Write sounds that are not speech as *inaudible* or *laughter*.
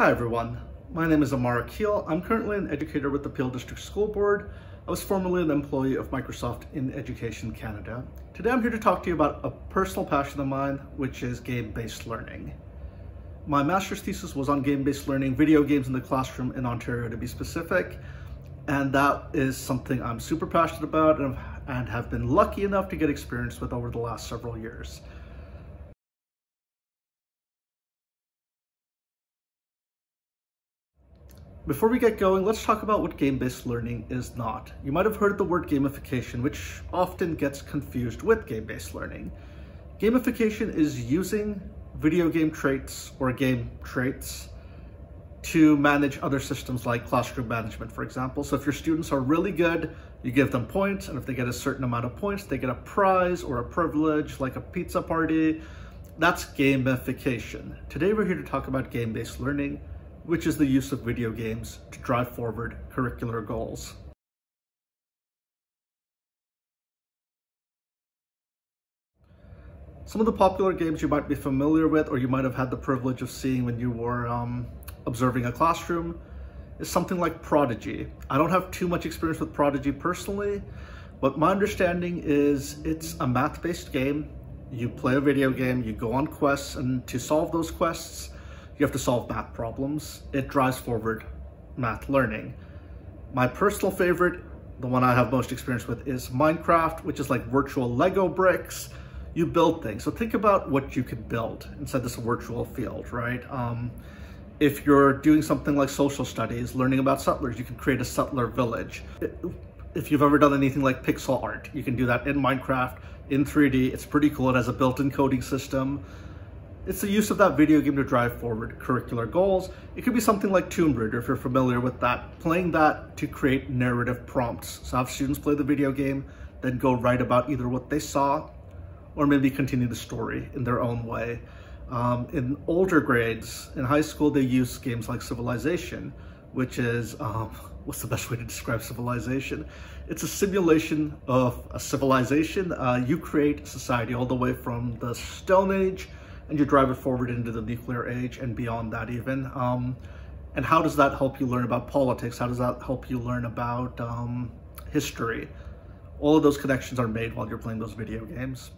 Hi everyone, my name is Ammar Aquil. I'm currently an educator with the Peel District School Board. I was formerly an employee of Microsoft in Education Canada. Today I'm here to talk to you about a personal passion of mine, which is game-based learning. My master's thesis was on game-based learning, video games in the classroom in Ontario to be specific, and that is something I'm super passionate about and, and have been lucky enough to get experience with over the last several years. Before we get going, let's talk about what game-based learning is not. You might have heard the word gamification, which often gets confused with game-based learning. Gamification is using video game traits or game traits to manage other systems like classroom management, for example. So if your students are really good, you give them points, and if they get a certain amount of points, they get a prize or a privilege like a pizza party. That's gamification. Today we're here to talk about game-based learning, which is the use of video games to drive forward curricular goals. Some of the popular games you might be familiar with or you might have had the privilege of seeing when you were um, observing a classroom is something like Prodigy. I don't have too much experience with Prodigy personally, but my understanding is it's a math-based game. You play a video game, you go on quests, and to solve those quests, you have to solve math problems. It drives forward math learning. My personal favorite, the one I have most experience with, is Minecraft, which is like virtual Lego bricks. You build things. So think about what you could build inside this virtual field, right? Um, if you're doing something like social studies, learning about settlers, you can create a settler village. If you've ever done anything like pixel art, you can do that in Minecraft in 3D. It's pretty cool. It has a built-in coding system. It's the use of that video game to drive forward curricular goals. It could be something like Tomb Raider, if you're familiar with that, playing that to create narrative prompts. So have students play the video game, then go write about either what they saw or maybe continue the story in their own way. Um, in older grades, in high school, they use games like Civilization, which is, um, *laughs* what's the best way to describe Civilization? It's a simulation of a civilization. Uh, you create society all the way from the Stone Age and you drive it forward into the nuclear age and beyond that even. Um, and how does that help you learn about politics? How does that help you learn about um, history? All of those connections are made while you're playing those video games.